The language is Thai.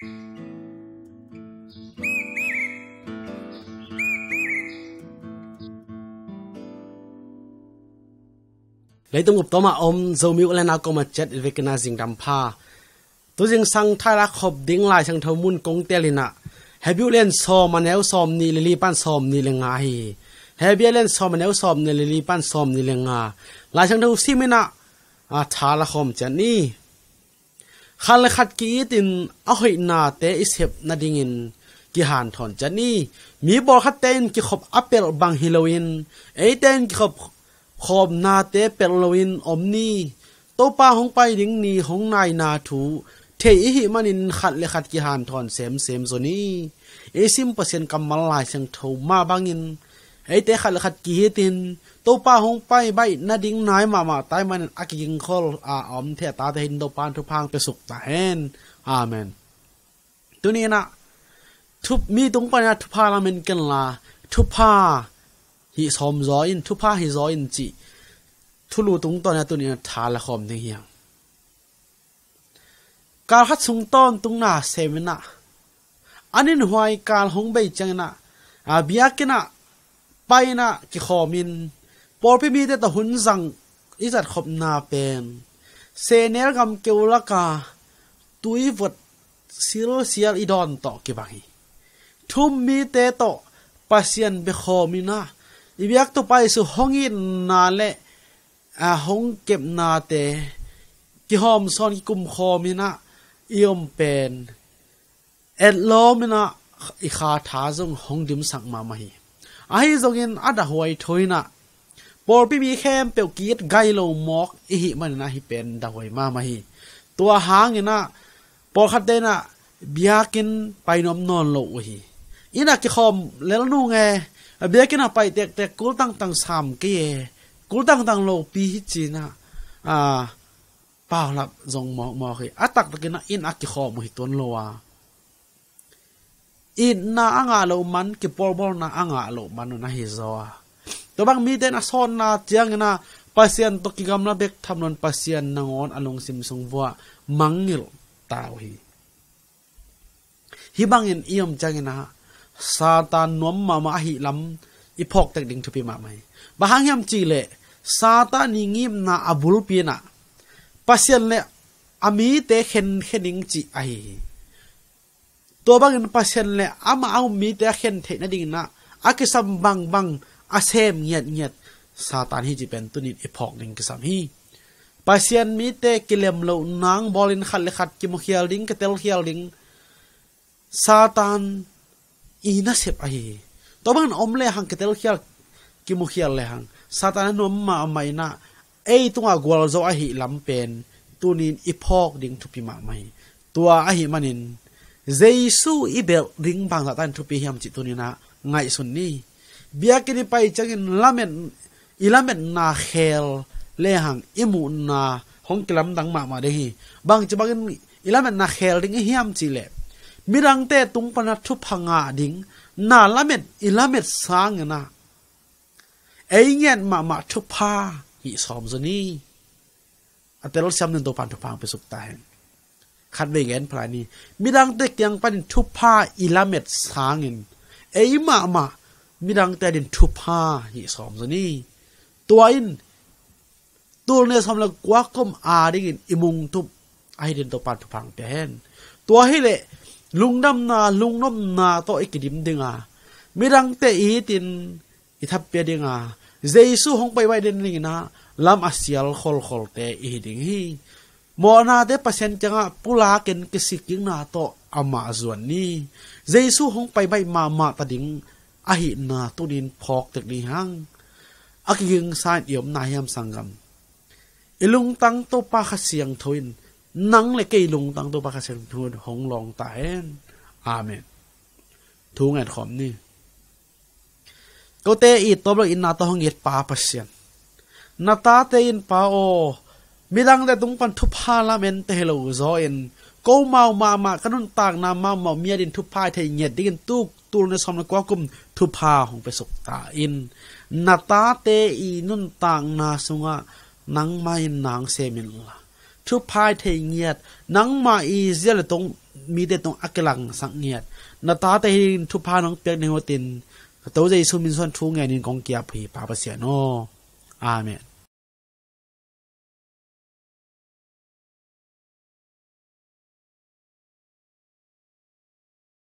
ลยต้องกบต่อมาอมจะมีอะไรนาก็มาเจ็ดเวกนาจิงดำพาตัวจิงสังทายรักขอบดิ้งลายสังเทมุนกงเตลินะเฮบิวเลนซอมมาแนวซอมนีลิลีปันซอมนีเลงาฮีเฮบิวเลนซอมมาแนวซอมนีลิลีปันซอมนีเลงาลายสังเทูซีไม่นะอาทาละคมจนี่คาลขัดกีตินอหอยนาเตอิเซบนาดิงินกิหานทอนจะนี่มีบอลขัดเตนกิขบอัปเปลบังฮิโลวินเอเตนกิขบขอบนาเตเปลโลวินอมนี่โตป้าของไปดิงนี่ของนายนาถู เทอิหิมันินขัดเลขัดกิหานทอนเสมเสมโซนี่เอซิมเปอร์เซ็นต์กำมลายเชิงเทวมาบังอินไอเตขัดเลขัดกีตินตัวป้าหงไปใบนาดิงน้อยมามาตายมันอักยิงคอลอาอมเทตาเหินตัวปานทุพังไปสุกตาเฮนอาเมนตัวนี้นะ ทุบมีตรงปัญญาทุพาลาเมนกันลาทุพาฮิซอมยออินทุพาฮิยออินจิทุลูตรงตอนนี้ตัวนี้ทาละคอมที่เียงการคัดสุงต้อนตรงหน้าเซมินะอันนี้หวยการหงใบจังนะอาเบียกินะไปนะกิขอมินปอพี่มีแต่ตะหุนสังอิจัดขบนาเป็นเซเนลกำเกวลกาตุยวดซิลเซียลอีดอนต่อกกบังทุ่มมีเตโตปัสยนเบคอมินาอีบียกตัวไปสู่ห้องอินนาเลอาห้องเก็บนาเตกิหอมซอนกุมคอมินาอิอมเป็นเอ็ดโลมินาอิคาถาซงห้องดิมสังมาไม่ไอ้จงอินอัดหวยถอยนะปอร์พี่มีแคมเปลกีดไกลโลมอกอีหิมันนะฮิเป็นดาวยมามาฮิตัวหางเนะปอร์คัดเดนะเบียกินไปนอมนอนโลอีอินักจะคอมแล้วนู่ไงเบียกินอะไปเตกเตกกูตั้งตั้งสามเกยกูตั้งตั้งโลปีฮิจินะอ่าป่าหลับยงมอกมอกอีอตักตะกินะอินักจะคอมหิตัวนโลอาอินนาอ่างาโลมันกิปอร์บอลนาอ่างาโลมันน่ะฮิจอตัวบางมีเดนอสอนนาเจียงนะปัสยันตกิกรรมนะเบกทำนนปัสยันนงอนอลงซิมสงวะมังนิลตาวฮีฮิบังเงินอี่ยมจังนะซาตานนวมมามาหิลำอิพอกแตกดิ่งทุพิมาไหมบางยามจีเล่ซาตานิงิมนาอบุลปีนะปัสยันเล่อามีเตเข็นเข็นิงจีไอตัวบางเงินปัสยันเล่อามาเอามีเตเข็นเทนดิ่งนะอากิสัมบังบัง asem nyet nyet satan hi jipen tunin ephok ding kisam hi pasian mi te kilem lo nang bolin khat le khat ki mo khial ding ke tel khial ding satan ina to ban om hang ke tel khial ki le hang satan no ma mai na ei tunga gwal zo ahi lam pen tunin ephok ding thupi ma mai tua ahi manin jaisu ibel ding bang ta tan thupi hiam chi tunina ngai sunni biakini pai changin lamen ilamen na khel le hang imu na hong kilam dang ma ma de hi bang chi bangin ilamen na khel ding hiam chi le mirang te tung pana thu phanga ding na lamet ilamet sang na ei ngen ma ma thu pha hi som zani atel sam nen do pan thu phang pe suk ta hen คัดเวงเอ็นพลานีมีดังเต็กยังปันทุพาอิลาเมตสางินเอ้ยมามามิดังแต่ดินทุพาหิสอมซะนี ตัวอิน ตัวเนี่ยสำหรับกวักก้มอาได้กินอิมุงทุบไอเดินตัวปานทุพังแต่แหนตัวให้เละลุงดำนา ลุงน้ำนาตัวไอกิดิมดึงอามิดังแต่อีตินอิทับเปียดึงอาเจสุหงไปไว้เดินนี่นะลำอาเซียลคอลคอลแต่อีดิงฮีมอนาเดปเซนจังอะปุลาเกนกสิกิงนาโตอามาส่วนนี้เจสุหงไปไว้มามาตัดดิง a na tu nin phok ni hang a ki san yom na hiam ilung tang to pa kha siang thoin nang le ke ilung tang to pa kha siang thuin hong long ta amen thu ngat khom ni ko te i to lo na to hong yet pa pa sian na ta te in pa o midang le tung pan thu pha la men te lo zo in กูเมามามากนุนต่างนามาเมาเมียดินทุพายไทยเงียดดินตุกตูนในสมนกวกุมทุพาของไปสกตาอิน นาตาเตอีนุนต่างนาสุงะนังไม่นางเซมินละทุพายไทยเงียดนังมาอีเจลตรงมีแต่ตรงอักลังสังเงียดนาตาเตอินทุพาน้องเปียกในหัวตินตัวใจสุมินส่วนทูเงนินกองเกียร์ผีปาปเสียโนอาเมน